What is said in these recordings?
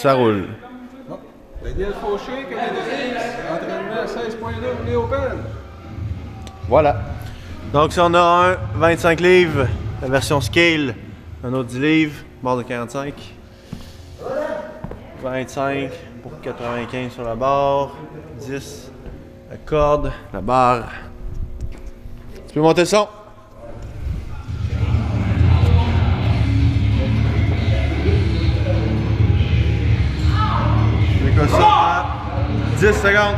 Ça roule. Daniel Fauché, canadien, entraînement 16.2 Léo Open. Voilà. Donc, si on a un 25 livres, la version scale, un autre 10 livres, barre de 45. 25 pour 95 sur la barre. 10, la corde, la barre. Tu peux monter le son? Vais ça à 10 secondes.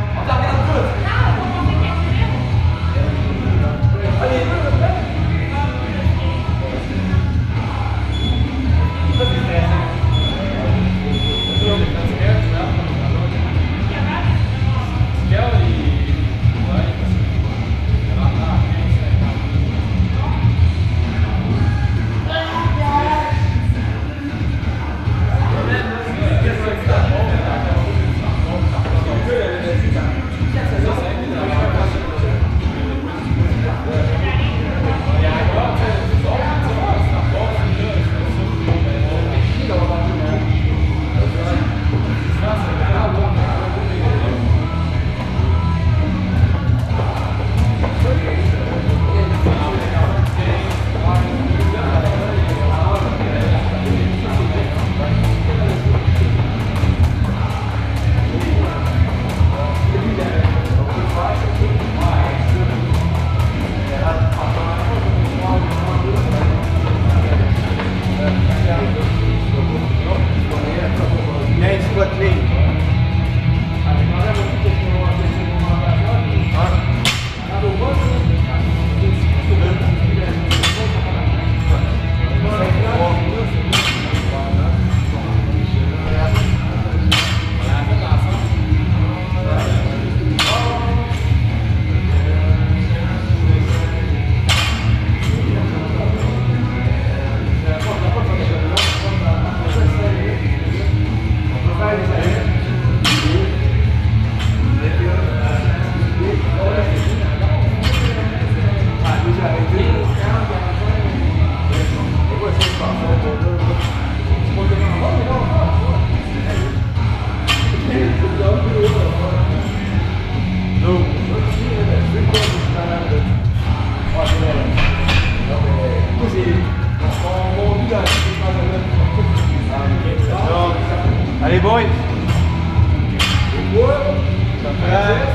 thôi. Good.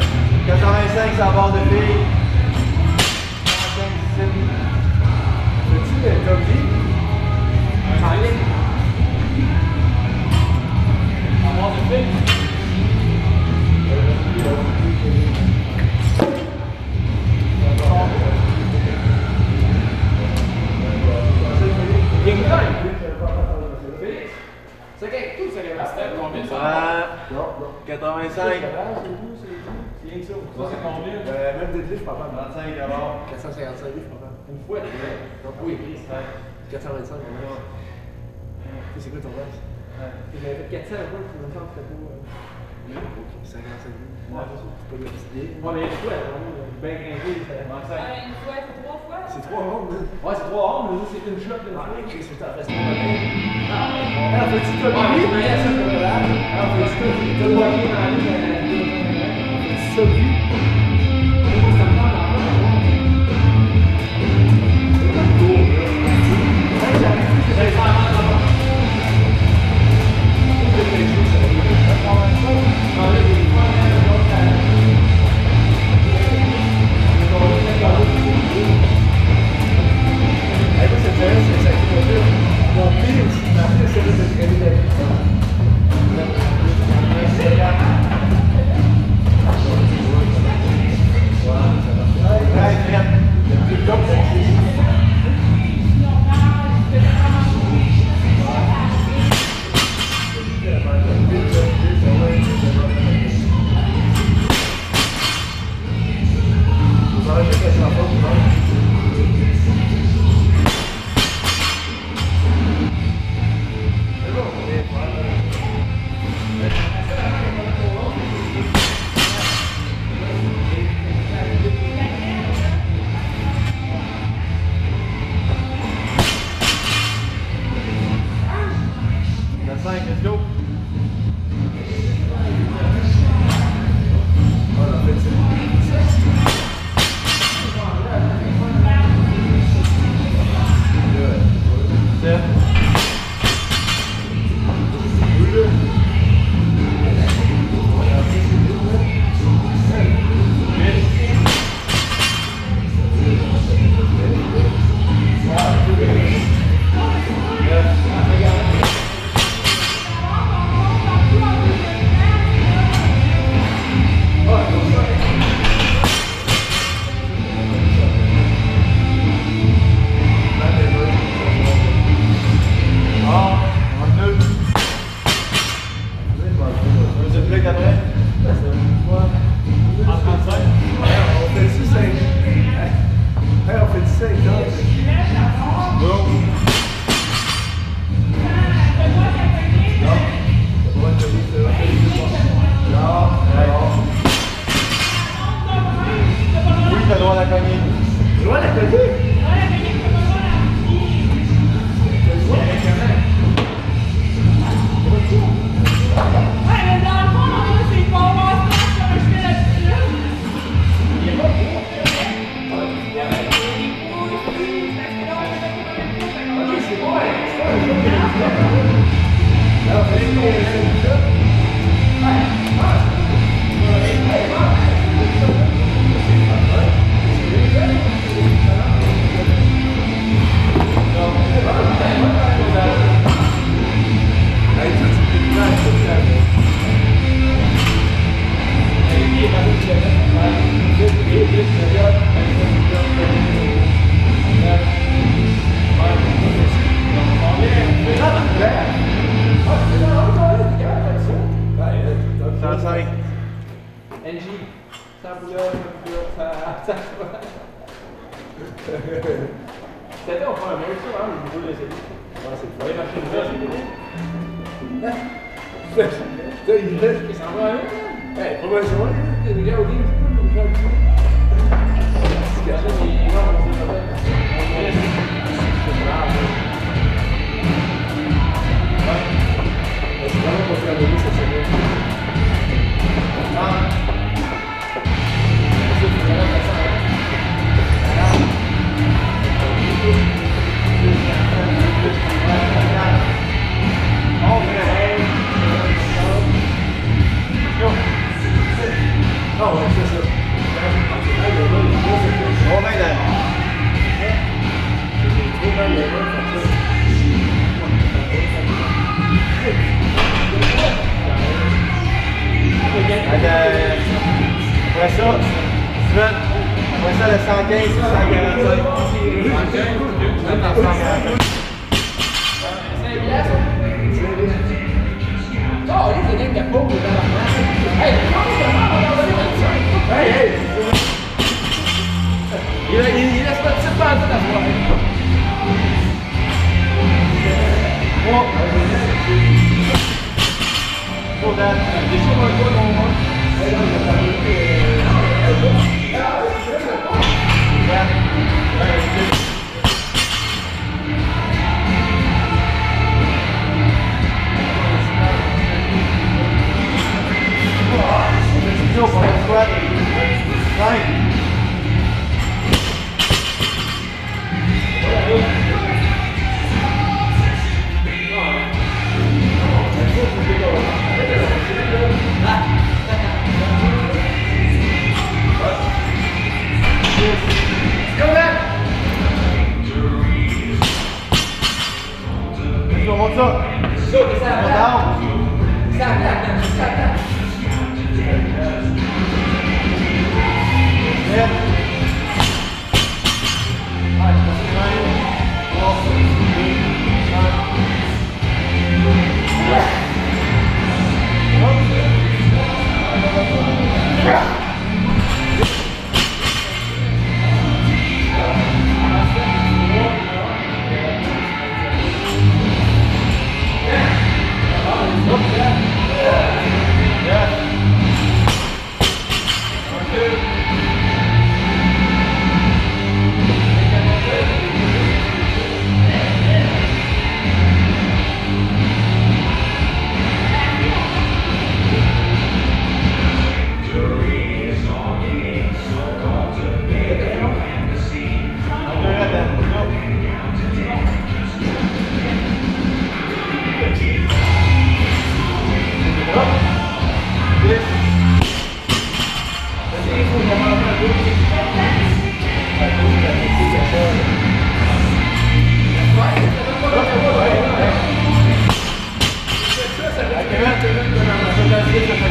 85. C'est rien que ça. C'est combien? Euh, même des je parle pas. 35 d'abord. 455 livres, je parle pas. Une fois. Oui, 425. C'est quoi ton reste? J'avais fait 400 euros, je me sens que c'était pas. 55 livres. Ouais, c'est ça. C'est pas de idée. Ouais, mais une fois, vraiment, bien grimpé, ça. une fois, trois fois. C'est trois rondes. Hein. Ouais, c'est trois rondes, c'est une ah, ah, tu te l'essayer. c'est pas les machines là, c'est Il reste, il s'en va, hein? Eh, progression, les gars, au début, tu peux nous faire du Parce que il va, on sait pas. On laisse, c'est grave. Ouais. C'est vraiment pour faire de l'eau, ça Yeah.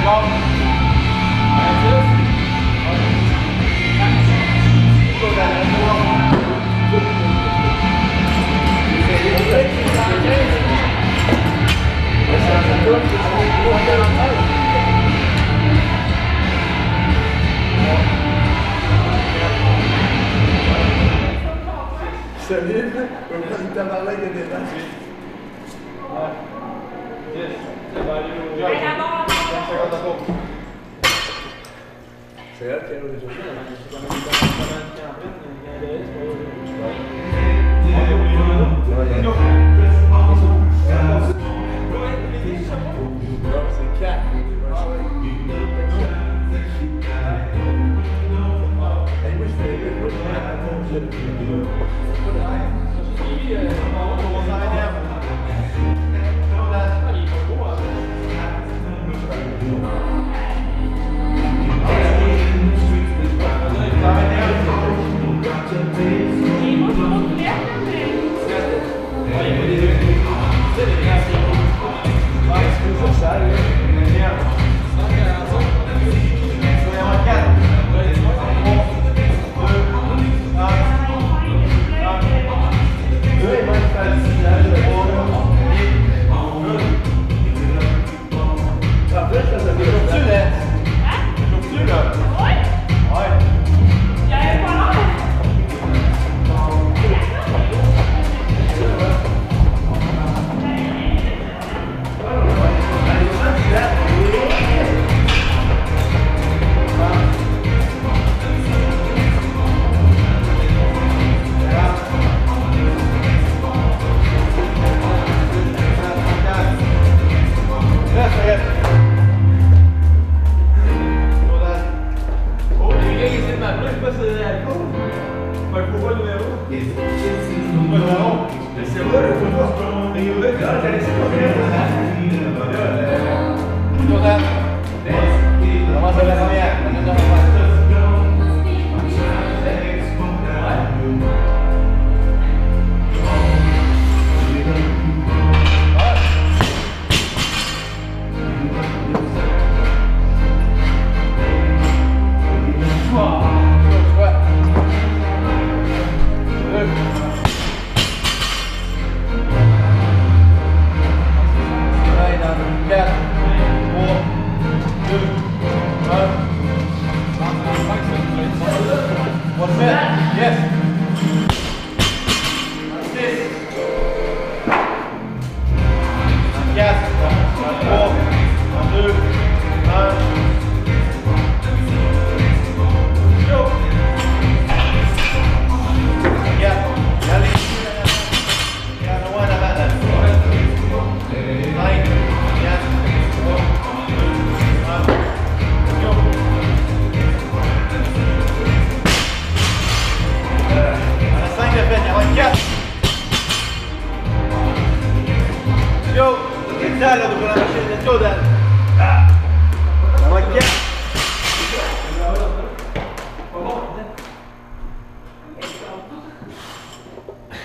Net. Solide, on va prendre le tabarnak de débat. C'est qui a déjà Non, c'est 4. 4,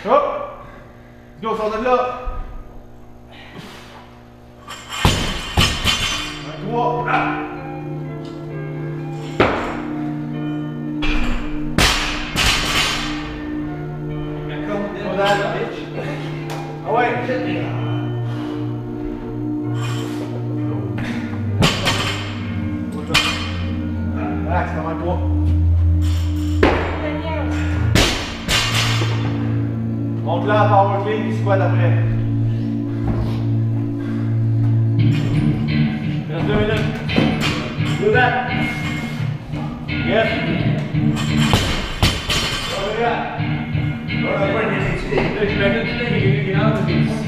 Hop! Go, sors de là! Just do it. Do that. Yes. Oh yeah. All right, wait, it's today. It's better today. You can get out of this.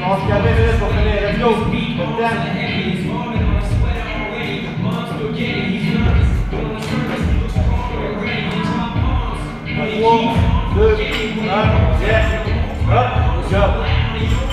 Nossa, que a beleza, Fernanda. Meu? One, two, yes, up, go.